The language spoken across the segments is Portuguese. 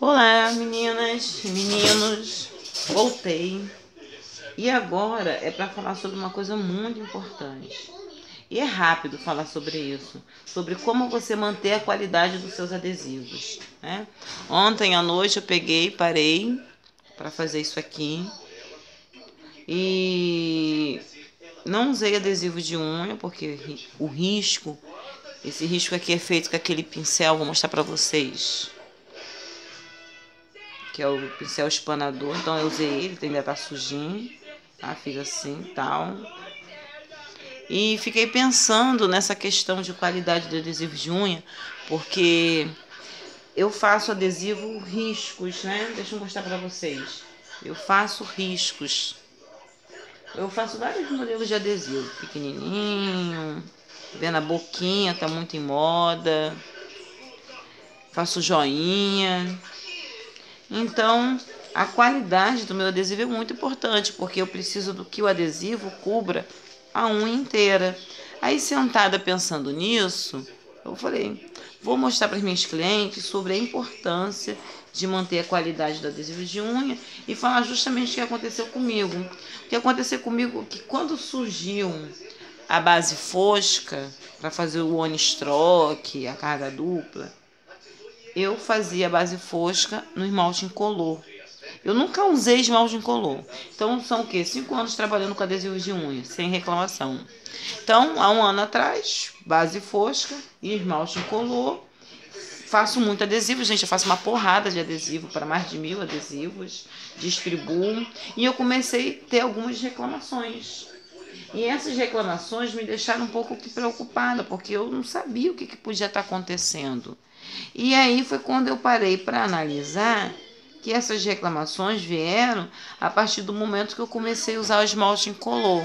Olá, meninas meninos. Voltei. E agora é para falar sobre uma coisa muito importante. E é rápido falar sobre isso, sobre como você manter a qualidade dos seus adesivos. Né? Ontem à noite eu peguei, parei para fazer isso aqui e não usei adesivo de unha porque o risco, esse risco aqui é feito com aquele pincel, vou mostrar para vocês que é o pincel espanador. Então eu usei ele, ainda tá sujinho, tá? Fiz assim e tal. E fiquei pensando nessa questão de qualidade de adesivo de unha, porque eu faço adesivo riscos, né? Deixa eu mostrar para vocês. Eu faço riscos. Eu faço vários modelos de adesivo, pequenininho, vendo a boquinha, tá muito em moda. Faço joinha. Então, a qualidade do meu adesivo é muito importante, porque eu preciso do que o adesivo cubra a unha inteira. Aí, sentada pensando nisso, eu falei, vou mostrar para as minhas clientes sobre a importância de manter a qualidade do adesivo de unha e falar justamente o que aconteceu comigo. O que aconteceu comigo é que quando surgiu a base fosca para fazer o one stroke, a carga dupla, eu fazia base fosca no esmalte incolor. Eu nunca usei esmalte incolor. Então, são o quê? Cinco anos trabalhando com adesivo de unha, sem reclamação. Então, há um ano atrás, base fosca e esmalte incolor. Faço muito adesivo, gente. Eu faço uma porrada de adesivo para mais de mil adesivos. Distribuo. E eu comecei a ter algumas reclamações. E essas reclamações me deixaram um pouco preocupada, porque eu não sabia o que, que podia estar acontecendo. E aí foi quando eu parei para analisar que essas reclamações vieram a partir do momento que eu comecei a usar o esmalte incolor.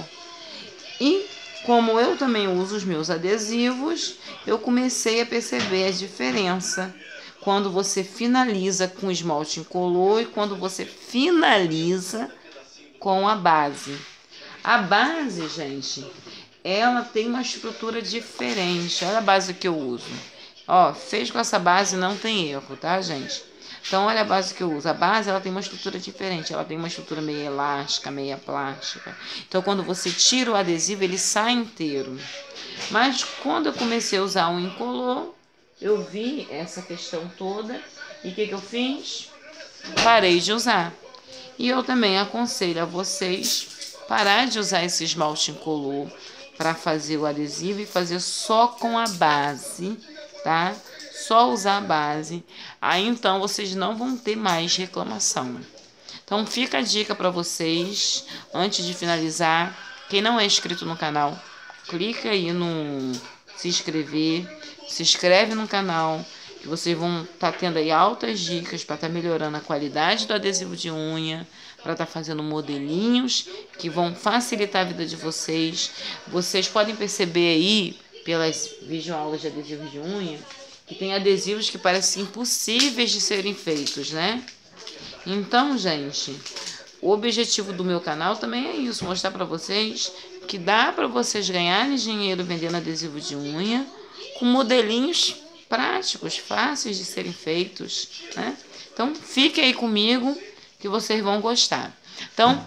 E como eu também uso os meus adesivos, eu comecei a perceber a diferença quando você finaliza com esmalte incolor e quando você finaliza com a base. A base, gente, ela tem uma estrutura diferente. Olha a base que eu uso. Ó, fez com essa base não tem erro, tá, gente? Então, olha a base que eu uso. A base, ela tem uma estrutura diferente. Ela tem uma estrutura meio elástica, meia plástica. Então, quando você tira o adesivo, ele sai inteiro. Mas, quando eu comecei a usar um incolor, eu vi essa questão toda. E o que, que eu fiz? Parei de usar. E eu também aconselho a vocês parar de usar esse esmalte incolor para fazer o adesivo e fazer só com a base tá? Só usar a base. Aí então vocês não vão ter mais reclamação. Então fica a dica para vocês antes de finalizar. Quem não é inscrito no canal, clica aí no se inscrever, se inscreve no canal que vocês vão estar tá tendo aí altas dicas para estar tá melhorando a qualidade do adesivo de unha, para estar tá fazendo modelinhos que vão facilitar a vida de vocês. Vocês podem perceber aí pelas videoaulas de adesivos de unha, que tem adesivos que parecem impossíveis de serem feitos, né? Então, gente, o objetivo do meu canal também é isso, mostrar para vocês que dá para vocês ganharem dinheiro vendendo adesivo de unha com modelinhos práticos, fáceis de serem feitos, né? Então, fique aí comigo que vocês vão gostar. Então,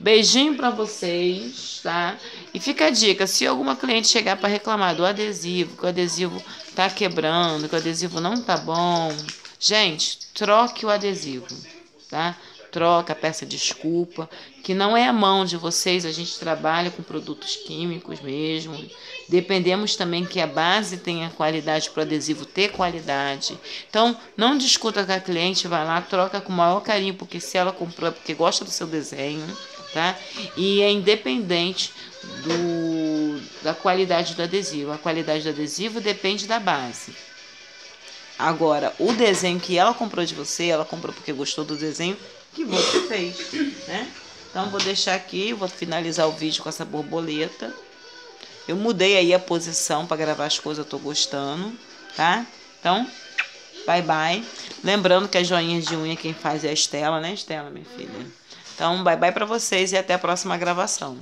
Beijinho para vocês, tá? E fica a dica, se alguma cliente chegar para reclamar do adesivo, que o adesivo tá quebrando, que o adesivo não tá bom, gente, troque o adesivo, tá? Troca, peça desculpa, que não é a mão de vocês, a gente trabalha com produtos químicos mesmo. Dependemos também que a base tenha qualidade para o adesivo ter qualidade. Então, não discuta com a cliente, vai lá, troca com o maior carinho, porque se ela comprou é porque gosta do seu desenho tá? E é independente do, da qualidade do adesivo. A qualidade do adesivo depende da base. Agora, o desenho que ela comprou de você, ela comprou porque gostou do desenho que você fez, né? Então, vou deixar aqui, vou finalizar o vídeo com essa borboleta. Eu mudei aí a posição para gravar as coisas, eu tô gostando, tá? Então, bye bye. Lembrando que as joinhas de unha quem faz é a Estela, né, Estela, minha filha? Então, bye bye para vocês e até a próxima gravação.